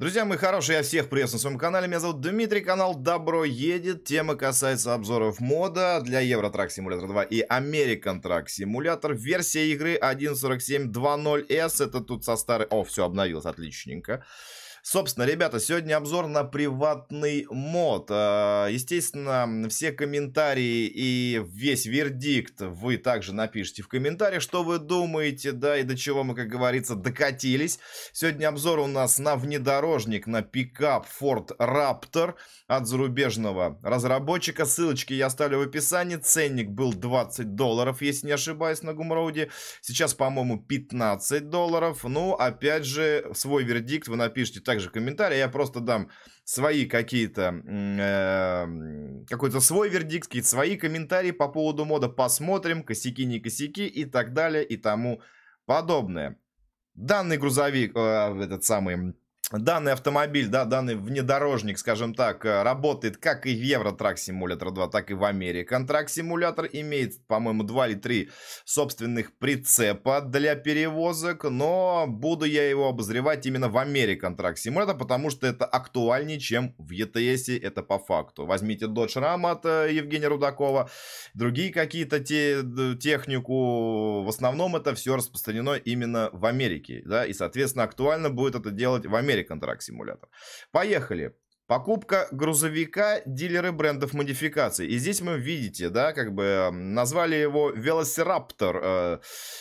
Друзья мои хорошие, я всех приветствую на своем канале. Меня зовут Дмитрий, канал Добро едет. Тема касается обзоров мода для Euro Truck Simulator 2 и American Truck Simulator. Версия игры 1.47.2.0S. Это тут со старой... О, все обновилось, отличненько. Собственно, ребята, сегодня обзор на приватный мод. А, естественно, все комментарии и весь вердикт вы также напишите в комментариях, что вы думаете, да, и до чего мы, как говорится, докатились. Сегодня обзор у нас на внедорожник, на пикап Ford Raptor от зарубежного разработчика. Ссылочки я оставлю в описании. Ценник был 20 долларов, если не ошибаюсь, на Гумроуде. Сейчас, по-моему, 15 долларов. Ну, опять же, свой вердикт вы напишите также комментарии. Я просто дам свои какие-то, э, какой-то свой вердикт, какие-то свои комментарии по поводу мода. Посмотрим, косяки, не косяки и так далее и тому подобное. Данный грузовик, э, этот самый данный автомобиль, да, данный внедорожник, скажем так, э, работает как и в Truck Simulator 2, так и в American Truck Simulator. Имеет, по-моему, 2 или 3 собственных прицепа для перевозок, но буду я его обозревать именно в American Truck Simulator, потому что это актуальнее, чем в ETS, это по факту. Возьмите Dodge Ram от э, Евгения Рудакова, другие какие-то те, технику, в основном это все распространено именно в Америке, да, и, соответственно, актуально будет это делать в Америке контракт симулятор. Поехали. Покупка грузовика дилеры брендов модификаций. И здесь мы видите, да, как бы назвали его Велосираптор. Э,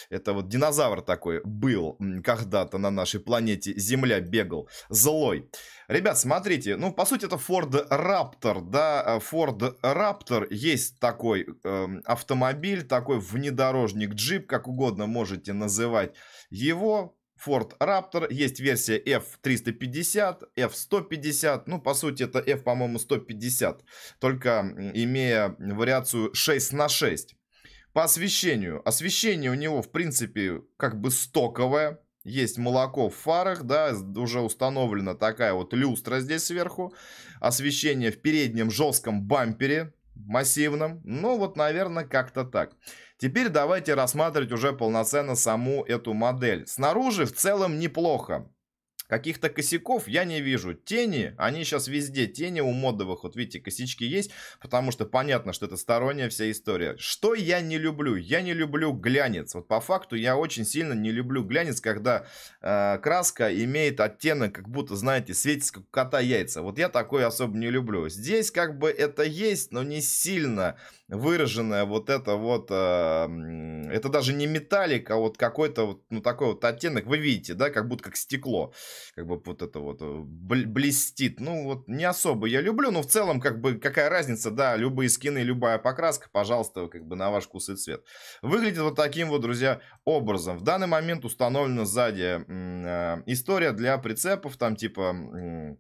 это вот динозавр такой был когда-то на нашей планете Земля бегал. Злой. Ребят, смотрите, ну, по сути, это Ford Raptor, да, Ford Raptor, есть такой э, автомобиль, такой внедорожник, джип, как угодно можете называть его, Ford Raptor. Есть версия F350, F150. Ну, по сути, это F, по-моему, 150. Только имея вариацию 6 на 6. По освещению. Освещение у него, в принципе, как бы стоковое. Есть молоко в фарах, да, уже установлена такая вот люстра здесь сверху. Освещение в переднем жестком бампере, массивном. Ну, вот, наверное, как-то так. Теперь давайте рассматривать уже полноценно саму эту модель. Снаружи в целом неплохо. Каких-то косяков я не вижу. Тени, они сейчас везде. Тени у модовых, вот видите, косячки есть, потому что понятно, что это сторонняя вся история. Что я не люблю? Я не люблю глянец. Вот по факту я очень сильно не люблю глянец, когда э, краска имеет оттенок, как будто, знаете, светится как кота яйца. Вот я такой особо не люблю. Здесь как бы это есть, но не сильно выраженная вот это вот, э, это даже не металлик, а вот какой-то вот, ну, такой вот оттенок, вы видите, да, как будто как стекло, как бы вот это вот э, блестит, ну, вот не особо я люблю, но в целом, как бы, какая разница, да, любые скины, любая покраска, пожалуйста, как бы на ваш вкус и цвет. Выглядит вот таким вот, друзья, образом. В данный момент установлена сзади э, история для прицепов, там типа... Э,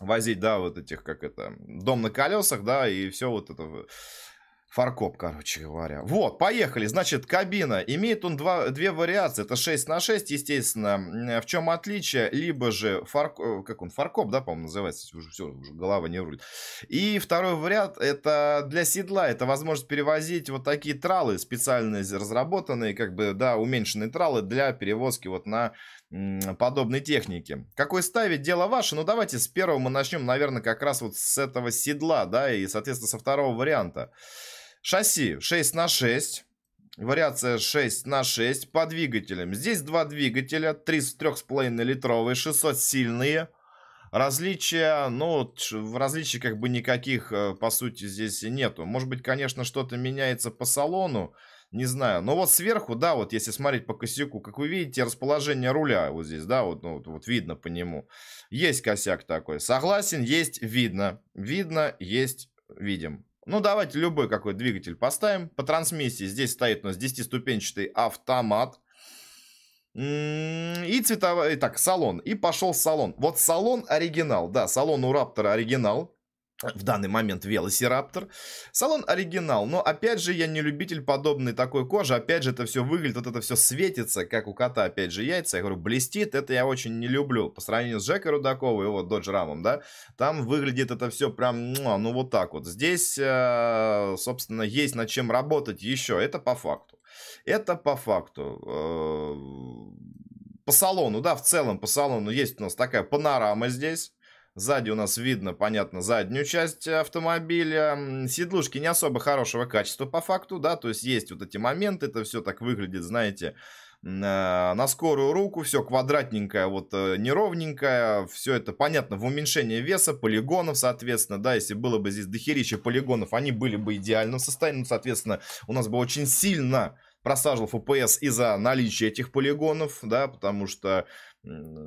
возить, да, вот этих, как это, дом на колесах, да, и все вот это Фаркоп, короче говоря. Вот, поехали. Значит, кабина. Имеет он два, две вариации. Это 6 на 6, естественно. В чем отличие? Либо же фарк... Э, как он? Фаркоп, да, по-моему, называется. Уже все, уже голова не рулит. И второй вариант, это для седла. Это возможность перевозить вот такие тралы, специально разработанные, как бы, да, уменьшенные тралы для перевозки вот на подобной техники. Какой ставить, дело ваше. Ну, давайте с первого мы начнем, наверное, как раз вот с этого седла, да, и, соответственно, со второго варианта. Шасси 6 на 6. Вариация 6 на 6 по двигателям. Здесь два двигателя, 3,5 литровые, 600 сильные. Различия, ну, в различий как бы никаких, э, по сути, здесь нету. Может быть, конечно, что-то меняется по салону, не знаю. Но вот сверху, да, вот если смотреть по косяку, как вы видите, расположение руля вот здесь, да, вот, ну, вот, видно по нему. Есть косяк такой. Согласен, есть, видно. Видно, есть, видим. Ну, давайте любой какой двигатель поставим. По трансмиссии здесь стоит у нас 10-ступенчатый автомат. И цветовой, так, салон. И пошел салон. Вот салон оригинал, да, салон у Раптора оригинал в данный момент Велосираптор. Салон оригинал, но опять же я не любитель подобной такой кожи. Опять же это все выглядит, вот это все светится, как у кота опять же яйца. Я говорю, блестит, это я очень не люблю. По сравнению с Джекой Рудаковой и его Dodge Ram, да, там выглядит это все прям, ну вот так вот. Здесь, э, собственно, есть над чем работать еще, это по факту. Это по факту. Э, по салону, да, в целом по салону есть у нас такая панорама здесь. Сзади у нас видно, понятно, заднюю часть автомобиля. Седлушки не особо хорошего качества по факту, да, то есть есть вот эти моменты, это все так выглядит, знаете, на скорую руку, все квадратненькое, вот э, неровненькое, все это понятно в уменьшении веса, полигонов, соответственно, да, если было бы здесь дохерища полигонов, они были бы идеальным состоянии, ну, соответственно, у нас бы очень сильно просаживал FPS из-за наличия этих полигонов, да, потому что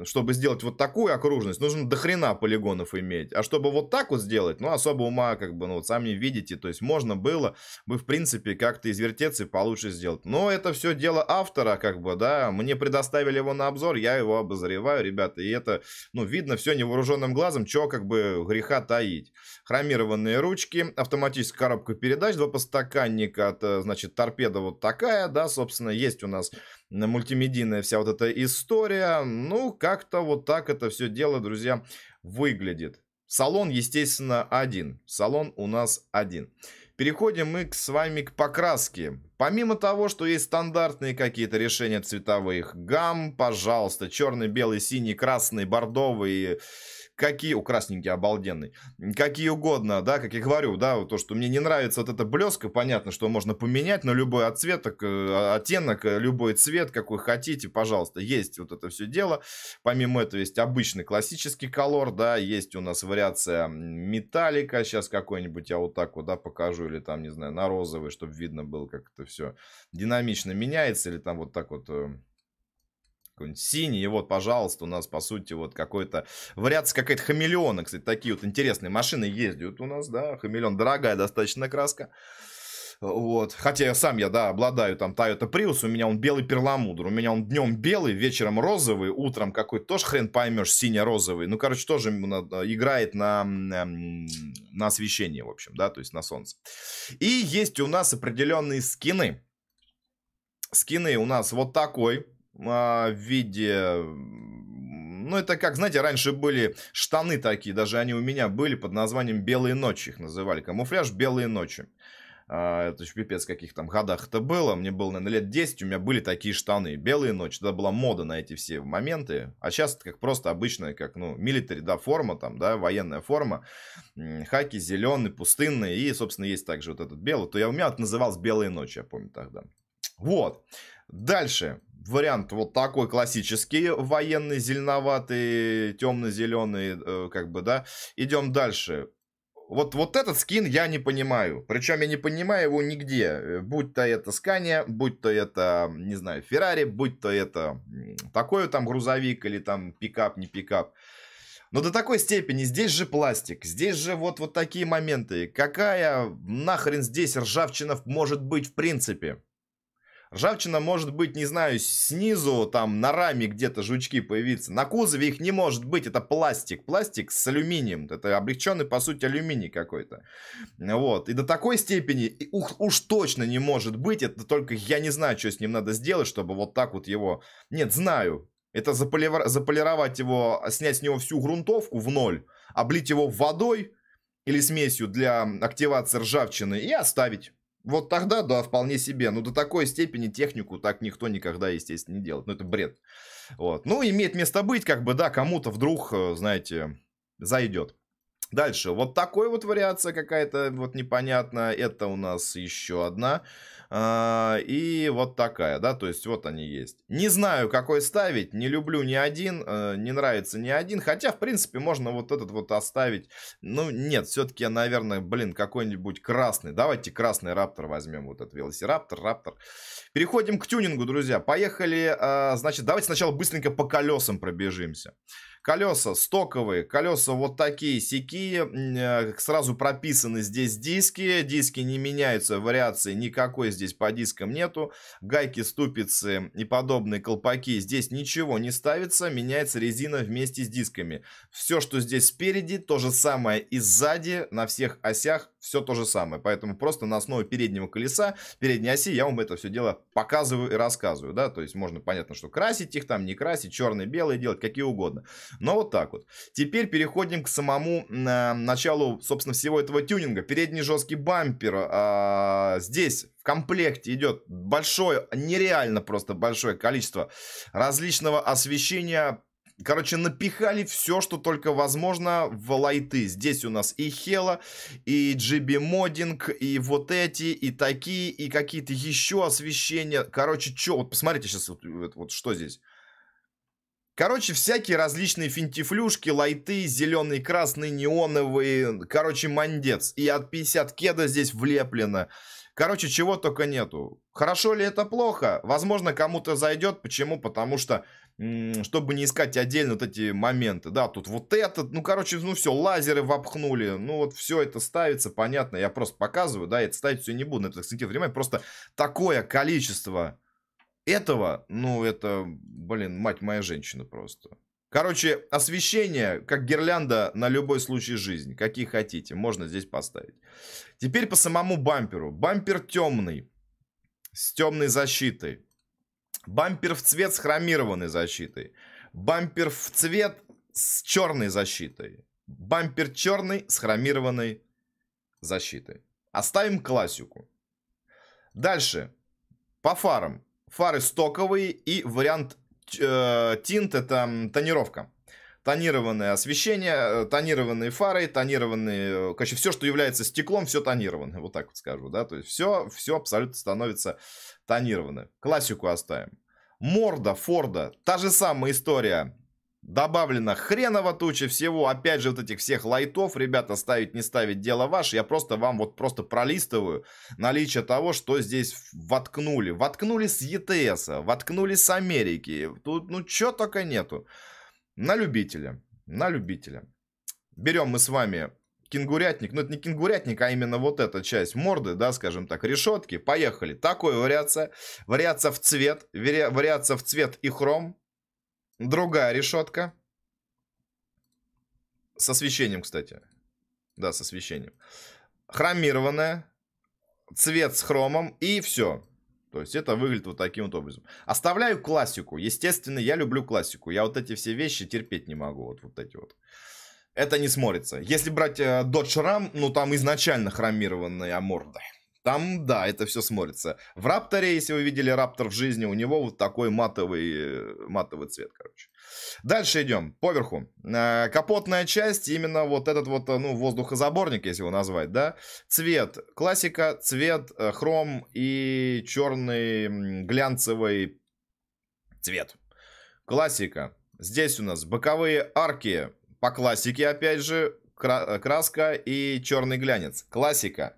чтобы сделать вот такую окружность, нужно до хрена полигонов иметь. А чтобы вот так вот сделать, ну, особо ума, как бы, ну, вот сами видите, то есть можно было бы, в принципе, как-то извертеться и получше сделать. Но это все дело автора, как бы, да, мне предоставили его на обзор, я его обозреваю, ребята, и это, ну, видно все невооруженным глазом, что, как бы, греха таить. Хромированные ручки, автоматическая коробка передач, два подстаканника от, э, значит, торпеда вот такая, да, собственно, есть у нас мультимедийная вся вот эта история. Ну, как-то вот так это все дело, друзья, выглядит. Салон, естественно, один. Салон у нас один. Переходим мы с вами к покраске. Помимо того, что есть стандартные какие-то решения цветовых гамм, пожалуйста, черный, белый, синий, красный, бордовый, какие, у красненький обалденный, какие угодно, да, как я говорю, да, то, что мне не нравится вот эта блеска, понятно, что можно поменять на любой отцветок, э, оттенок, э, любой цвет, какой хотите, пожалуйста, есть вот это все дело. Помимо этого есть обычный классический колор, да, есть у нас вариация металлика, сейчас какой-нибудь я вот так вот, да, покажу, или там, не знаю, на розовый, чтобы видно было, как это все динамично меняется, или там вот так вот э, какой-нибудь синий, и вот, пожалуйста, у нас, по сути, вот какой-то вариация какая-то хамелеона, кстати, такие вот интересные машины ездят у нас, да, хамелеон, дорогая достаточно краска, вот, хотя сам, я, да, обладаю там Toyota Prius, у меня он белый перламутр, у меня он днем белый, вечером розовый, утром какой-то тоже хрен поймешь, сине-розовый, ну, короче, тоже играет на, на освещение, в общем, да, то есть на солнце. И есть у нас определенные скины, скины у нас вот такой, в виде... Ну, это как, знаете, раньше были штаны такие, даже они у меня были под названием «Белые ночи», их называли. Камуфляж «Белые ночи». А, это еще пипец, каких там годах это было. Мне было, наверное, лет 10, у меня были такие штаны. Белые ночи. Тогда была мода на эти все моменты. А сейчас это как просто обычная, как, ну, милитари, да, форма там, да, военная форма. Хаки зеленый, пустынный. И, собственно, есть также вот этот белый. То я у меня это называлось «Белые ночи», я помню тогда. Вот. Дальше вариант вот такой классический, военный, зеленоватый, темно-зеленый, э, как бы, да. Идем дальше. Вот, вот этот скин я не понимаю. Причем я не понимаю его нигде. Э, будь то это Скания, будь то это, не знаю, Феррари, будь то это такой там грузовик или там пикап, не пикап. Но до такой степени, здесь же пластик, здесь же вот, вот такие моменты. Какая нахрен здесь ржавчина может быть в принципе? Ржавчина может быть, не знаю, снизу, там, на раме где-то жучки появиться. На кузове их не может быть, это пластик. Пластик с алюминием. Это облегченный, по сути, алюминий какой-то. Вот. И до такой степени уж, уж точно не может быть. Это только я не знаю, что с ним надо сделать, чтобы вот так вот его... Нет, знаю. Это заполировать, его, снять с него всю грунтовку в ноль, облить его водой или смесью для активации ржавчины и оставить. Вот тогда, да, вполне себе. Ну, до такой степени технику так никто никогда, естественно, не делает. Ну, это бред. Вот. Ну, имеет место быть, как бы, да, кому-то вдруг, э, знаете, зайдет. Дальше, вот такой вот вариация какая-то вот непонятная. Это у нас еще одна. А, и вот такая, да, то есть вот они есть. Не знаю, какой ставить, не люблю ни один, э, не нравится ни один, хотя, в принципе, можно вот этот вот оставить. Ну, нет, все-таки, наверное, блин, какой-нибудь красный. Давайте красный Раптор возьмем, вот этот велосираптор, Раптор. Переходим к тюнингу, друзья. Поехали, а, значит, давайте сначала быстренько по колесам пробежимся. Колеса стоковые, колеса вот такие сякие, э, сразу прописаны здесь диски, диски не меняются, вариации никакой здесь по дискам нету, гайки, ступицы и подобные колпаки, здесь ничего не ставится, меняется резина вместе с дисками. Все, что здесь спереди, то же самое и сзади, на всех осях все то же самое, поэтому просто на основе переднего колеса, передней оси я вам это все дело показываю и рассказываю, да, то есть можно понятно, что красить их там, не красить, черный, белый делать, какие угодно. Но вот так вот. Теперь переходим к самому э, началу, собственно, всего этого тюнинга. Передний жесткий бампер. Э, здесь в комплекте идет большое, нереально просто большое количество различного освещения Короче, напихали все, что только возможно в лайты. Здесь у нас и Хела, и GB моддинг, и вот эти, и такие, и какие-то еще освещения. Короче, что, вот посмотрите сейчас, вот, вот что здесь. Короче, всякие различные финтифлюшки, лайты, зеленый, красный, неоновые. Короче, мандец. И от 50 кеда здесь влеплено. Короче, чего только нету. Хорошо ли это плохо? Возможно, кому-то зайдет. Почему? Потому что чтобы не искать отдельно вот эти моменты. Да, тут вот этот, ну, короче, ну все, лазеры вопхнули. Ну, вот все это ставится, понятно. Я просто показываю, да, это ставить все не буду. Это, кстати, время просто такое количество этого, ну, это, блин, мать моя женщина просто. Короче, освещение, как гирлянда на любой случай жизни. Какие хотите, можно здесь поставить. Теперь по самому бамперу. Бампер темный, с темной защитой. Бампер в цвет с хромированной защитой. Бампер в цвет с черной защитой. Бампер черный с хромированной защитой. Оставим классику. Дальше. По фарам. Фары стоковые и вариант э, тинт это тонировка. Тонированное освещение, э, тонированные фары, тонированные... Э, короче, все, что является стеклом, все тонированное. Вот так вот скажу, да. То есть все, все абсолютно становится тонированы. Классику оставим. Морда Форда, та же самая история. Добавлено хреново туча всего. Опять же, вот этих всех лайтов, ребята, ставить, не ставить, дело ваше. Я просто вам вот просто пролистываю наличие того, что здесь воткнули. Воткнули с ЕТС, воткнули с Америки. Тут, ну, чё только нету. На любителя, на любителя. Берем мы с вами кенгурятник, ну это не кенгурятник, а именно вот эта часть морды, да, скажем так, решетки. Поехали. Такой вариация. Вариация в цвет. Вариация в цвет и хром. Другая решетка. С освещением, кстати. Да, с освещением. Хромированная. Цвет с хромом. И все. То есть это выглядит вот таким вот образом. Оставляю классику. Естественно, я люблю классику. Я вот эти все вещи терпеть не могу. Вот, вот эти вот это не смотрится. Если брать э, Dodge Ram, ну там изначально хромированная морда. Там, да, это все смотрится. В Рапторе, если вы видели Раптор в жизни, у него вот такой матовый, э, матовый цвет, короче. Дальше идем, поверху. Э, капотная часть, именно вот этот вот, ну, воздухозаборник, если его назвать, да. Цвет классика, цвет хром и черный глянцевый цвет. Классика. Здесь у нас боковые арки по классике, опять же, краска и черный глянец. Классика.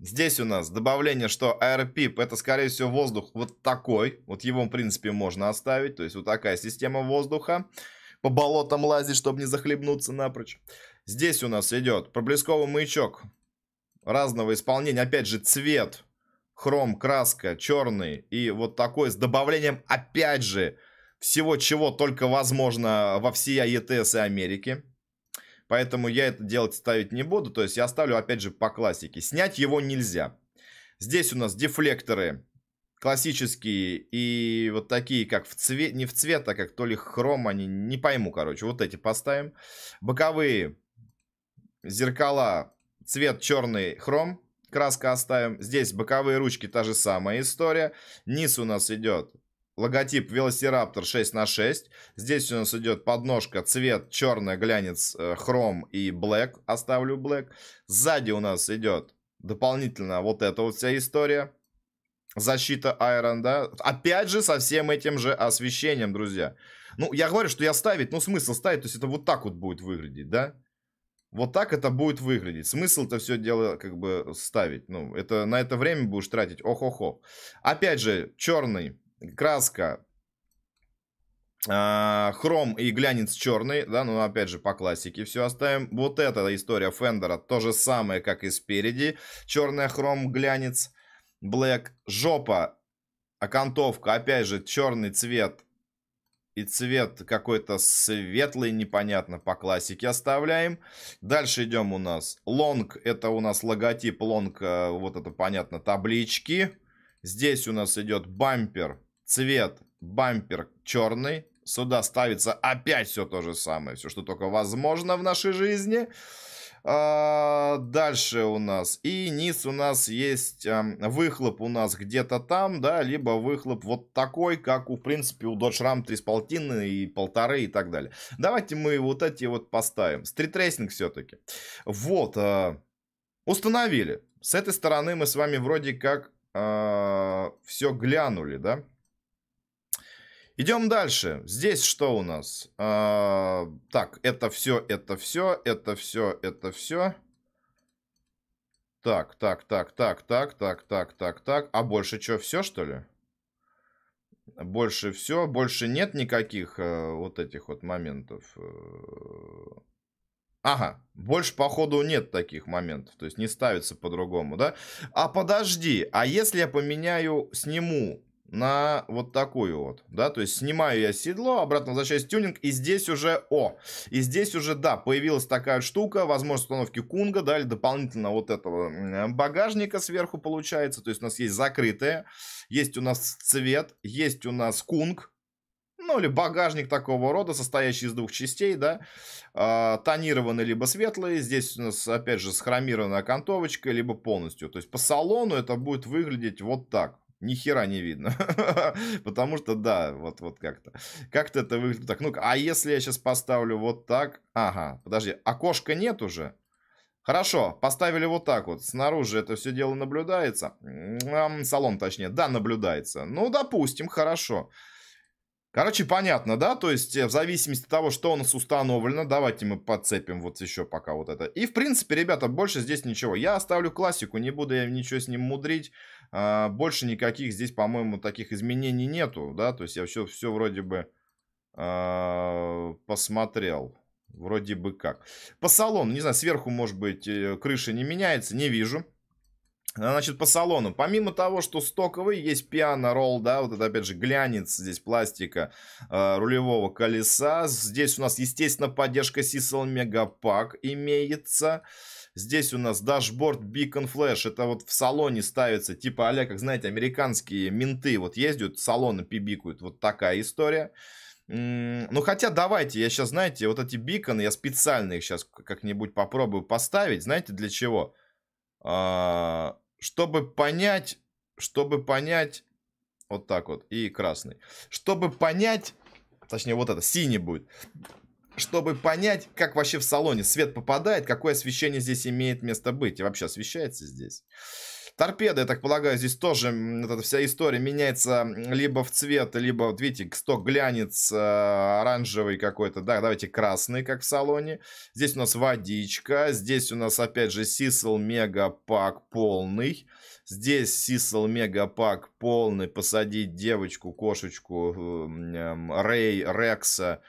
Здесь у нас добавление, что AirPip это, скорее всего, воздух вот такой. Вот его, в принципе, можно оставить. То есть, вот такая система воздуха. По болотам лазить, чтобы не захлебнуться напрочь. Здесь у нас идет проблесковый маячок разного исполнения. Опять же, цвет, хром, краска, черный. И вот такой с добавлением, опять же, всего чего только возможно во всей ЕТС и Америке. Поэтому я это делать ставить не буду. То есть я оставлю опять же по классике. Снять его нельзя. Здесь у нас дефлекторы классические и вот такие, как в цвет, не в цвет, а как то ли хром, они не пойму, короче. Вот эти поставим. Боковые зеркала, цвет черный, хром, краска оставим. Здесь боковые ручки, та же самая история. Низ у нас идет логотип Velociraptor 6 на 6. Здесь у нас идет подножка, цвет черный, глянец, э, хром и black. Оставлю black. Сзади у нас идет дополнительно вот эта вот вся история. Защита Iron, да. Опять же, со всем этим же освещением, друзья. Ну, я говорю, что я ставить, ну, смысл ставить, то есть это вот так вот будет выглядеть, да. Вот так это будет выглядеть. Смысл это все дело как бы ставить. Ну, это на это время будешь тратить. Ох-охо. Опять же, черный краска а, хром и глянец черный, да, ну опять же по классике все оставим. Вот эта история fender а то же самое, как и спереди. Черный хром, глянец, black, жопа, окантовка, опять же черный цвет и цвет какой-то светлый, непонятно, по классике оставляем. Дальше идем у нас. Лонг, это у нас логотип лонг, э, вот это понятно, таблички. Здесь у нас идет бампер, Цвет бампер черный Сюда ставится опять все то же самое. Все, что только возможно в нашей жизни. А, дальше у нас. И низ у нас есть а, выхлоп у нас где-то там, да, либо выхлоп вот такой, как, у, в принципе, у Dodge Ram 3,5 и полторы и так далее. Давайте мы вот эти вот поставим. Стритрейсинг все-таки. Вот. А, установили. С этой стороны мы с вами вроде как а, все глянули, да? Идем дальше. Здесь что у нас? А, так, это все, это все, это все, это все. Так, так, так, так, так, так, так, так, так. А больше что, все что ли? Больше все, больше нет никаких э, вот этих вот моментов. Э. Ага, больше походу нет таких моментов, то есть не ставится по-другому, да? А подожди, а если я поменяю, сниму на вот такую вот, да, то есть снимаю я седло, обратно возвращаюсь в тюнинг, и здесь уже, о, и здесь уже, да, появилась такая штука, возможность установки кунга, да, или дополнительно вот этого багажника сверху получается, то есть у нас есть закрытое, есть у нас цвет, есть у нас кунг, ну, или багажник такого рода, состоящий из двух частей, да, э, тонированный либо светлый, здесь у нас, опять же, схромированная окантовочка, либо полностью, то есть по салону это будет выглядеть вот так, ни хера не видно. Потому что, да, вот, вот как-то. Как-то это выглядит так. ну а если я сейчас поставлю вот так? Ага, подожди, окошка нет уже? Хорошо, поставили вот так вот. Снаружи это все дело наблюдается. Салон, точнее, да, наблюдается. Ну, допустим, хорошо. Короче, понятно, да? То есть, э, в зависимости от того, что у нас установлено, давайте мы подцепим вот еще пока вот это. И, в принципе, ребята, больше здесь ничего. Я оставлю классику, не буду я ничего с ним мудрить. А, больше никаких здесь, по-моему, таких изменений нету, да? То есть, я все, все вроде бы а, посмотрел. Вроде бы как. По салону, не знаю, сверху, может быть, э, крыша не меняется, не вижу. Значит, по салону. Помимо того, что стоковый, есть пиано ролл, да, вот это опять же глянец здесь пластика э, рулевого колеса. Здесь у нас, естественно, поддержка Sisal Megapack имеется. Здесь у нас дашборд Beacon Flash. Это вот в салоне ставится, типа а как, знаете, американские менты вот ездят, салоны пибикают. Вот такая история. Ну, хотя давайте, я сейчас, знаете, вот эти биконы, я специально их сейчас как-нибудь попробую поставить. Знаете, для чего? А, чтобы понять, чтобы понять, вот так вот, и красный. Чтобы понять, точнее вот это, синий будет. Чтобы понять, как вообще в салоне свет попадает, какое освещение здесь имеет место быть. И вообще освещается здесь. Торпеда, я так полагаю, здесь тоже эта вся история меняется либо в цвет, либо, вот видите, сток глянец э, оранжевый какой-то, да, давайте красный, как в салоне. Здесь у нас водичка, здесь у нас опять же Сисел Мега Пак полный. Здесь Сисел Мегапак полный, посадить девочку, кошечку, эм, Рэй, Рекса,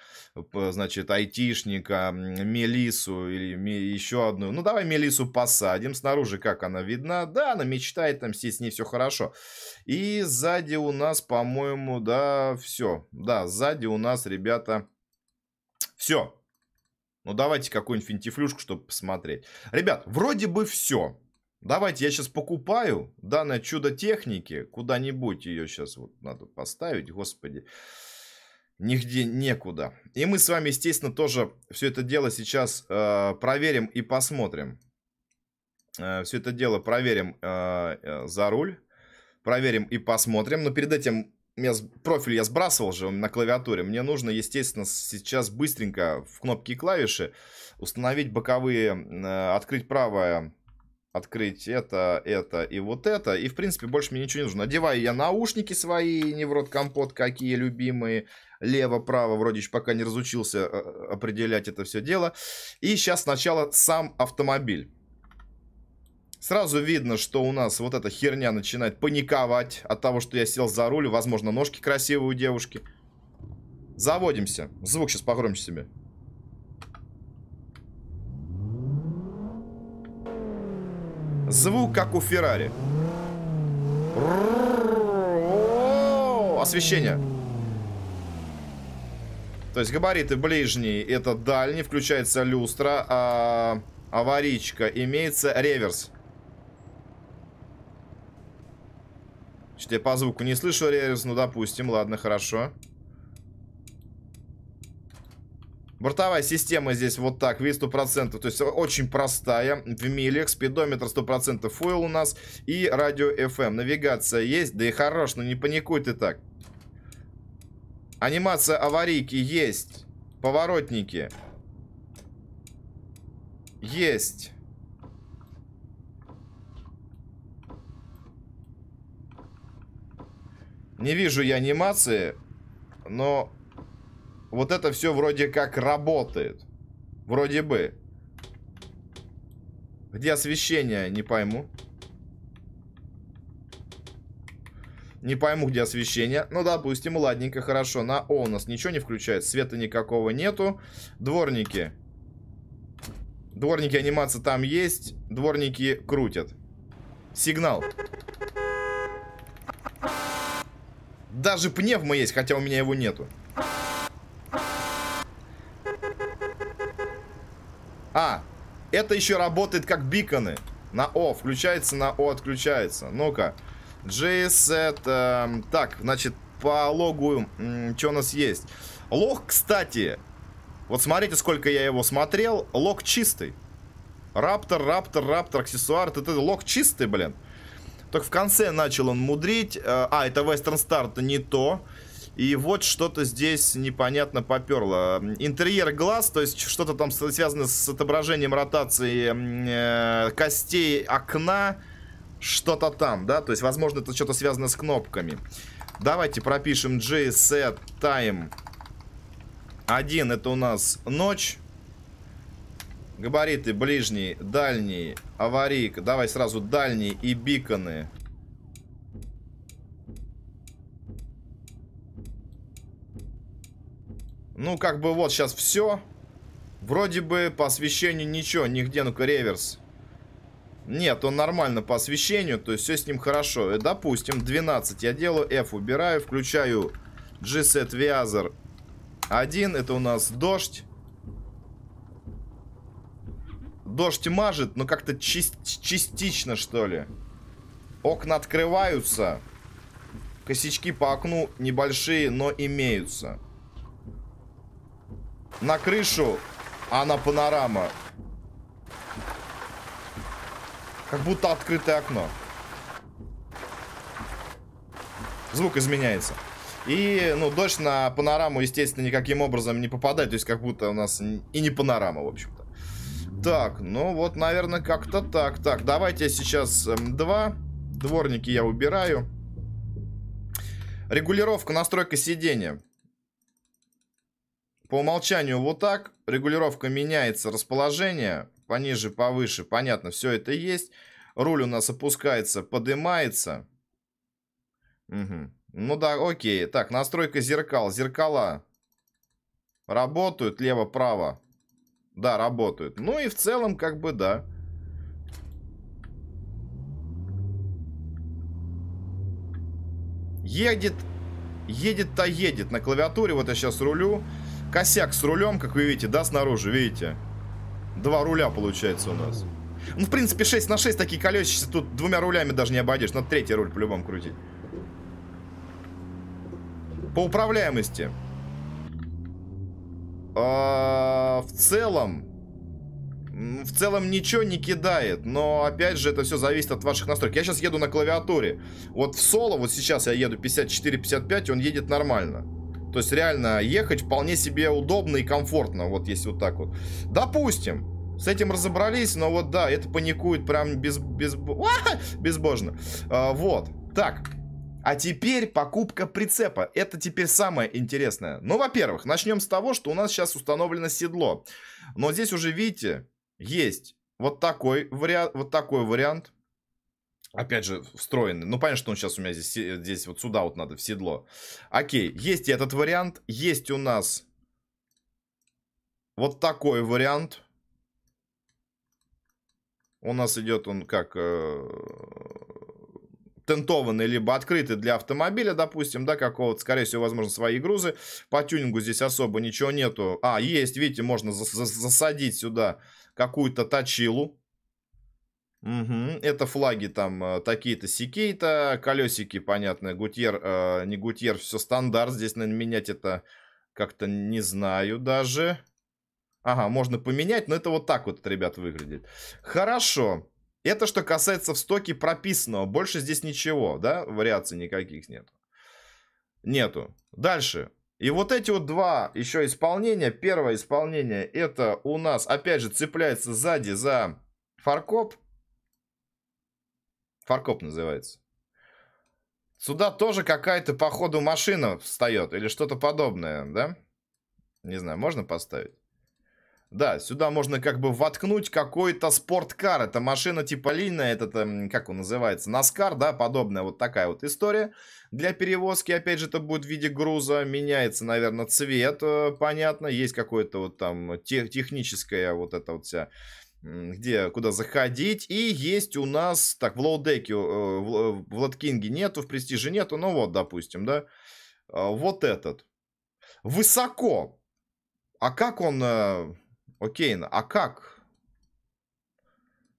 значит, айтишника, Мелису или еще одну. Ну, давай Мелису посадим. Снаружи как она видна? Да, она мечтает, там сесть, с ней все хорошо. И сзади у нас, по-моему, да, все. Да, сзади у нас, ребята, все. Ну, давайте какую-нибудь финтифлюшку, чтобы посмотреть. Ребят, вроде бы все. Давайте я сейчас покупаю данное чудо техники. Куда-нибудь ее сейчас вот надо поставить, господи. Нигде некуда. И мы с вами, естественно, тоже все это дело сейчас э, проверим и посмотрим. Э, все это дело проверим э, э, за руль. Проверим и посмотрим. Но перед этим я, профиль я сбрасывал же на клавиатуре. Мне нужно, естественно, сейчас быстренько в кнопки и клавиши установить боковые, э, открыть правое открыть это, это и вот это. И, в принципе, больше мне ничего не нужно. Одеваю я наушники свои, не в рот компот, какие любимые. Лево-право, вроде еще пока не разучился э, определять это все дело. И сейчас сначала сам автомобиль. Сразу видно, что у нас вот эта херня начинает паниковать от того, что я сел за руль. Возможно, ножки красивые у девушки. Заводимся. Звук сейчас погромче себе. Звук, как у Феррари. Освещение. То есть габариты ближние, это дальний, включается люстра, а аварийка, имеется реверс. Что я по звуку не слышу реверс, ну допустим, ладно, хорошо. Бортовая система здесь вот так, вид 100%, то есть очень простая, в милях, спидометр 100% фойл у нас и радио FM. Навигация есть, да и хорош, но не паникуй ты так. Анимация аварийки есть, поворотники есть. Не вижу я анимации, но вот это все вроде как работает. Вроде бы. Где освещение? Не пойму. Не пойму, где освещение. Ну, допустим, ладненько, хорошо. На О у нас ничего не включает. Света никакого нету. Дворники. Дворники анимация там есть. Дворники крутят. Сигнал. Даже пневма есть, хотя у меня его нету. А, это еще работает как биконы. На О включается, на О отключается. Ну-ка. JSet. Э, так, значит, по логу, что у нас есть? Лог, кстати, вот смотрите, сколько я его смотрел. Лог чистый. Раптор, Раптор, Раптор, аксессуар. Это лог чистый, блин. Только в конце начал он мудрить. Э, а, это Western Star, это не то. И вот что-то здесь непонятно поперло. Интерьер глаз, то есть что-то там связано с отображением ротации э, костей окна. Что-то там, да? То есть, возможно, это что-то связано с кнопками. Давайте пропишем G-Set Time. Один это у нас ночь. Габариты ближний, дальний, аварийка. Давай сразу дальний и биконы. Ну, как бы вот сейчас все. Вроде бы по освещению ничего, нигде, ну-ка, реверс. Нет, он нормально по освещению, то есть все с ним хорошо. И, допустим, 12 я делаю, F убираю, включаю G-Set Viazor 1, это у нас дождь. Дождь мажет, но как-то частично, что ли. Окна открываются. Косячки по окну небольшие, но имеются. На крышу, а на панорама. Как будто открытое окно. Звук изменяется. И, ну, дождь на панораму, естественно, никаким образом не попадает. То есть, как будто у нас и не панорама, в общем-то. Так, ну вот, наверное, как-то так. Так, давайте сейчас эм, два. Дворники я убираю. Регулировка, настройка сидения. По умолчанию вот так. Регулировка меняется, расположение пониже, повыше. Понятно, все это есть. Руль у нас опускается, поднимается. Угу. Ну да, окей. Так, настройка зеркал. Зеркала работают лево-право. Да, работают. Ну и в целом, как бы, да. Едет, едет-то едет на клавиатуре. Вот я сейчас рулю. Косяк с рулем, как вы видите, да, снаружи, видите? Два руля получается у нас. Ну, в принципе, 6 на 6 такие колесица. Тут двумя рулями даже не обойдешь. Надо третий руль по-любому крутить. По управляемости. А, в целом... В целом ничего не кидает, но опять же это все зависит от ваших настроек. Я сейчас еду на клавиатуре. Вот в соло, вот сейчас я еду 54-55, он едет нормально. То есть реально ехать вполне себе удобно и комфортно, вот если вот так вот. Допустим, с этим разобрались, но вот да, это паникует прям без, без, а, безбожно. А, вот, так. А теперь покупка прицепа. Это теперь самое интересное. Ну, во-первых, начнем с того, что у нас сейчас установлено седло. Но здесь уже, видите, есть вот такой вариант. Вот такой вариант опять же, встроенный. Ну, понятно, что он сейчас у меня здесь, здесь вот сюда вот надо, в седло. Окей, есть и этот вариант. Есть у нас вот такой вариант. У нас идет он как э, тентованный, либо открытый для автомобиля, допустим, да, какого-то, скорее всего, возможно, свои грузы. По тюнингу здесь особо ничего нету. А, есть, видите, можно засадить сюда какую-то точилу. Угу. Это флаги там э, такие-то, сикей-то, колесики, понятно, Гутьер, э, не Гутьер, все стандарт, здесь, наверное, менять это как-то не знаю даже. Ага, можно поменять, но это вот так вот, ребят, выглядит. Хорошо. Это что касается в стоке прописанного. Больше здесь ничего, да? Вариаций никаких нет. Нету. Дальше. И вот эти вот два еще исполнения. Первое исполнение, это у нас, опять же, цепляется сзади за фаркоп. Фаркоп называется. Сюда тоже какая-то, походу, машина встает. Или что-то подобное, да? Не знаю, можно поставить? Да, сюда можно как бы воткнуть какой-то спорткар. Это машина типа Лина, этот, эм, как он называется, Наскар, да, подобная вот такая вот история. Для перевозки, опять же, это будет в виде груза. Меняется, наверное, цвет, э, понятно. Есть какое-то вот там тех, техническая вот эта вот вся где, куда заходить. И есть у нас, так, в лоудеке, э, в, в Лоткинге нету, в Престиже нету, ну вот, допустим, да. А, вот этот. Высоко. А как он э, Окей, а как?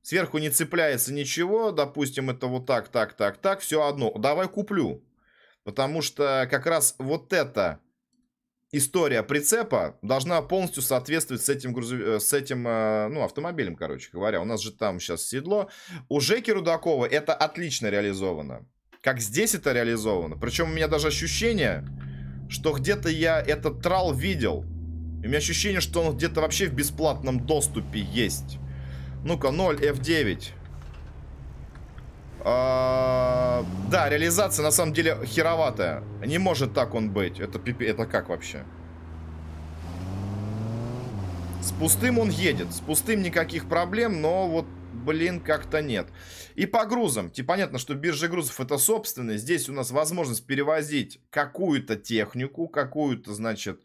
Сверху не цепляется ничего, допустим, это вот так, так, так, так, все одно. Давай куплю. Потому что как раз вот эта история прицепа должна полностью соответствовать с этим, грузов... Э, с этим э, ну, автомобилем, короче говоря. У нас же там сейчас седло. У Жеки Рудакова это отлично реализовано. Как здесь это реализовано. Причем у меня даже ощущение, что где-то я этот трал видел. У меня ощущение, что он где-то вообще в бесплатном доступе есть. Ну-ка, 0, F9. А, да, реализация на самом деле хероватая. Не может так он быть. Это, пипи... это как вообще? С пустым он едет. С пустым никаких проблем, но вот, блин, как-то нет. И по грузам. Типа понятно, что биржа грузов это собственный. Здесь у нас возможность перевозить какую-то технику, какую-то, значит,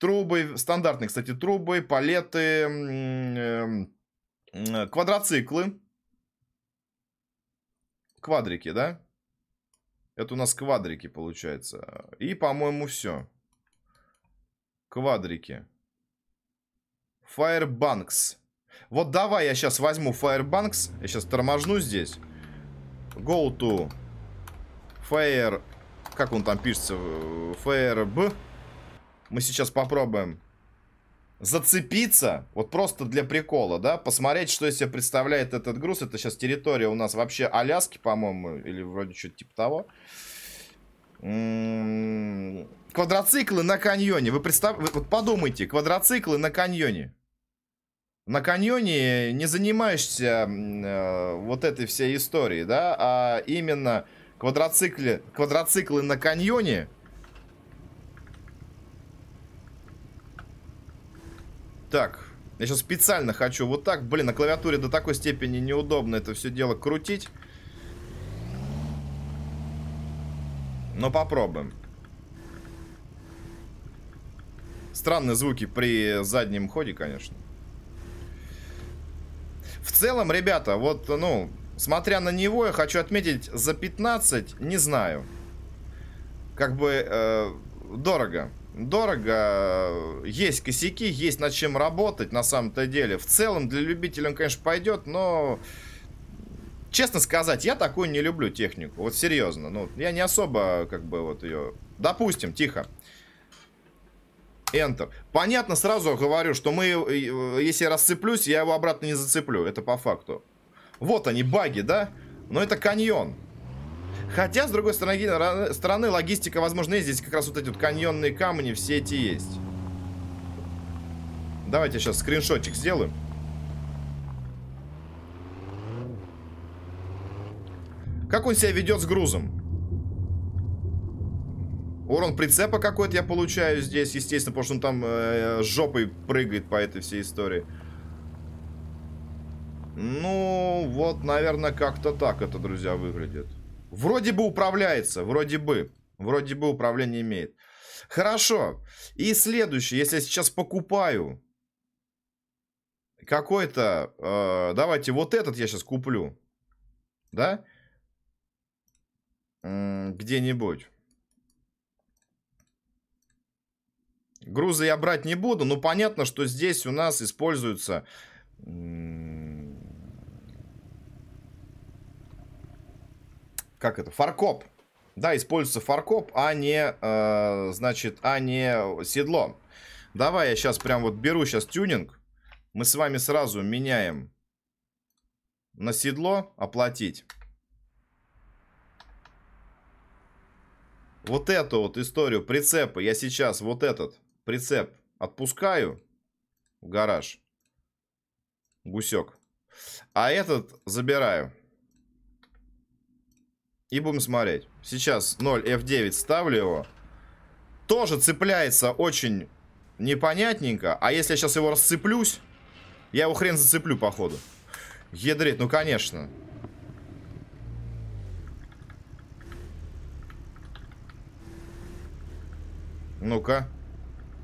Трубы, стандартные, кстати, трубы, палеты, эм, квадроциклы. Квадрики, да? Это у нас квадрики, получается. И, по-моему, все. Квадрики. Firebanks. Вот давай я сейчас возьму Firebanks. Я сейчас торможну здесь. Go to Fire... Как он там пишется? FireB. Мы сейчас попробуем зацепиться, вот просто для прикола, да, посмотреть, что из себя представляет этот груз. Это сейчас территория у нас вообще Аляски, по-моему, или вроде что-то типа того. Квадроциклы на каньоне. Вы представляете, вот подумайте, квадроциклы на каньоне. На каньоне не занимаешься э, вот этой всей историей, да, а именно квадроциклы, квадроциклы на каньоне Так, я сейчас специально хочу вот так. Блин, на клавиатуре до такой степени неудобно это все дело крутить. Но попробуем. Странные звуки при заднем ходе, конечно. В целом, ребята, вот, ну, смотря на него, я хочу отметить, за 15, не знаю. Как бы, э, дорого дорого, есть косяки, есть над чем работать на самом-то деле. В целом для любителей он, конечно, пойдет, но... Честно сказать, я такую не люблю технику. Вот серьезно. Ну, я не особо, как бы, вот ее... Допустим, тихо. Enter. Понятно, сразу говорю, что мы, э, если я расцеплюсь, я его обратно не зацеплю. Это по факту. Вот они, баги, да? Но это каньон. Хотя, с другой стороны, стороны логистика, возможно, есть. Здесь как раз вот эти вот каньонные камни, все эти есть. Давайте сейчас скриншотчик сделаем. Как он себя ведет с грузом? Урон прицепа какой-то я получаю здесь, естественно, потому что он там э, жопой прыгает по этой всей истории. Ну, вот, наверное, как-то так это, друзья, выглядит. Вроде бы управляется, вроде бы. Вроде бы управление имеет. Хорошо. И следующее, если я сейчас покупаю какой-то... Э, давайте вот этот я сейчас куплю. Да? Где-нибудь. Грузы я брать не буду, но понятно, что здесь у нас используются как это, фаркоп. Да, используется фаркоп, а не, э, значит, а не седло. Давай я сейчас прям вот беру сейчас тюнинг. Мы с вами сразу меняем на седло оплатить. Вот эту вот историю прицепа я сейчас вот этот прицеп отпускаю в гараж. Гусек. А этот забираю. И будем смотреть. Сейчас 0 F9 ставлю его. Тоже цепляется очень непонятненько. А если я сейчас его расцеплюсь, я его хрен зацеплю, походу. Ядрит, ну конечно. Ну-ка.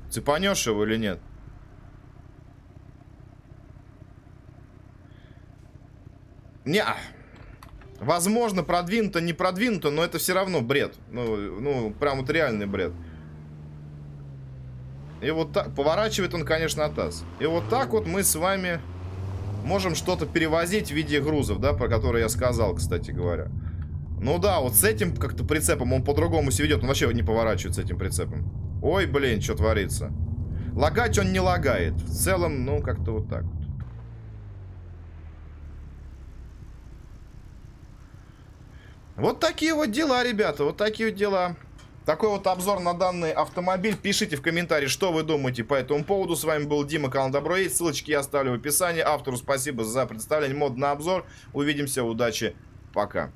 Цепанешь его или нет? Не, возможно, продвинуто, не продвинуто, но это все равно бред. Ну, ну, прям вот реальный бред. И вот так, поворачивает он, конечно, нас. И вот так вот мы с вами можем что-то перевозить в виде грузов, да, про которые я сказал, кстати говоря. Ну да, вот с этим как-то прицепом он по-другому себя ведет. Он вообще не поворачивает с этим прицепом. Ой, блин, что творится. Лагать он не лагает. В целом, ну, как-то вот так вот. Вот такие вот дела, ребята, вот такие вот дела. Такой вот обзор на данный автомобиль. Пишите в комментарии, что вы думаете по этому поводу. С вами был Дима, канал Добро Есть. Ссылочки я оставлю в описании. Автору спасибо за представление мод на обзор. Увидимся, удачи, пока.